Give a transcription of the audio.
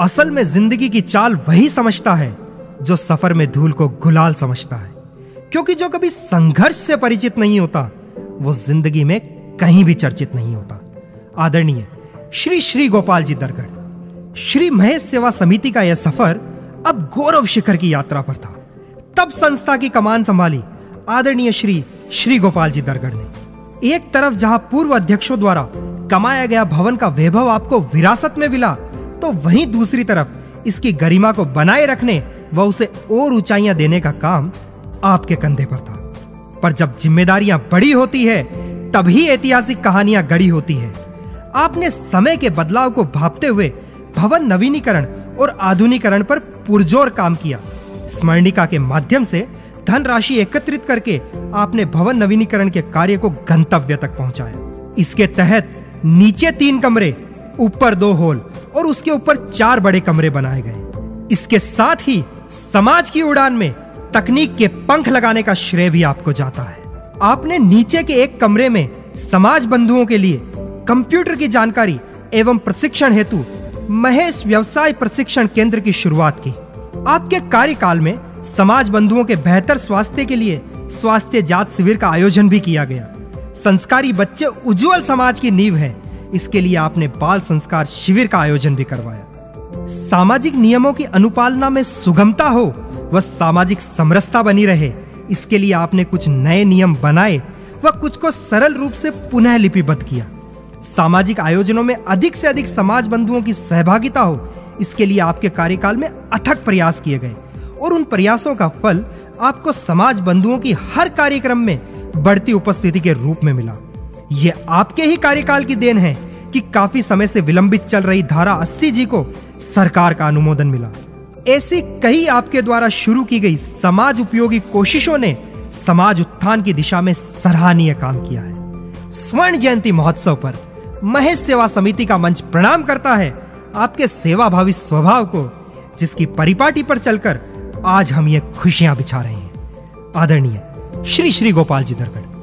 असल में ज़िंदगी की चाल वही समझता है, जो सफ़र में धूल को गुलाल समझता है। क्योंकि जो कभी संघर्ष से परिचित नहीं होता, वो ज़िंदगी में कहीं भी चर्चित नहीं होता। आदरणीय, श्री श्री गोपाल जी दरगढ़, श्री महेश सेवा समिति का यह सफ़र अब गौरव शिखर की यात्रा पर था। तब संस्था की कमान संभाली आदरणीय श्री श्री गोपाल जी दरगढ़ ने। एक तरफ़ जहाँ पूर्व अध्यक्षों द्वारा कमाया गया भवन का वैभव आपको विरासत में मिला तो वहीं दूसरी तरफ़ इसकी गरिमा को बनाए रखने व उसे और ऊंचाइयाँ देने का काम आपके कंधे पर था। पर जब जिम्मेदारियाँ बड़ी होती है, तभी ऐतिहासिक कहानियाँ गड़ी होती है। आपने समय के बदलाव को भापते हुए भवन नवीनीकरण और आधुनिकरण पर पुरजोर काम किया। स्मरणिका के माध्यम से धनराशि एकत्रित करके आपने भवन नवीनीकरण के कार्य को गंतव्य तक पहुँचाया। इसके तहत नीचे तीन कमरे, ऊपर दो हॉल और उसके ऊपर चार बड़े कमरे बनाए गए। इसके साथ ही समाज की उड़ान में तकनीक के पंख लगाने का श्रेय भी आपको जाता है। आपने नीचे के एक कमरे में समाज बंधुओं के लिए कंप्यूटर की जानकारी एवं प्रशिक्षण हेतु महेश व्यवसाय प्रशिक्षण केंद्र की शुरुआत की। आपके कार्यकाल में समाज बंधुओं के बेहतर स्वास्थ्य के लिए स्वास्थ्य जाँच शिविर का आयोजन भी किया गया। संस्कारी बच्चे उज्जवल समाज की नींव है। इसके लिए आपने बाल संस्कार शिविर का आयोजन भी करवाया। सामाजिक नियमों की अनुपालना में सुगमता हो व सामाजिक समरसता बनी रहे। इसके लिए आपने कुछ नए नियम बनाए व कुछ को सरल रूप से पुनः लिपिबद्ध किया। सामाजिक आयोजनों में अधिक से अधिक समाज बंधुओं की सहभागिता हो, इसके लिए आपके कार्यकाल में अथक प्रयास किए गए। और उन प्रयासों का फल आपको समाज बंधुओं की हर कार्यक्रम में बढ़ती उपस्थिति के रूप में मिला। यह आपके ही कार्यकाल की देन है। कि काफ़ी समय से विलंबित चल रही धारा 80 जी को सरकार का अनुमोदन मिला। ऐसी कई आपके द्वारा शुरू की गई समाज उपयोगी कोशिशों ने समाज उत्थान की दिशा में सराहनीय काम किया है। स्वर्ण जयंती महोत्सव पर महेश सेवा समिति का मंच प्रणाम करता है आपके सेवाभावी स्वभाव को, जिसकी परिपाटी पर चलकर आज हम ये खुशियाँ बिछा रहे हैं। आदरणीय श्री श्री गोपाल जी दरगढ़।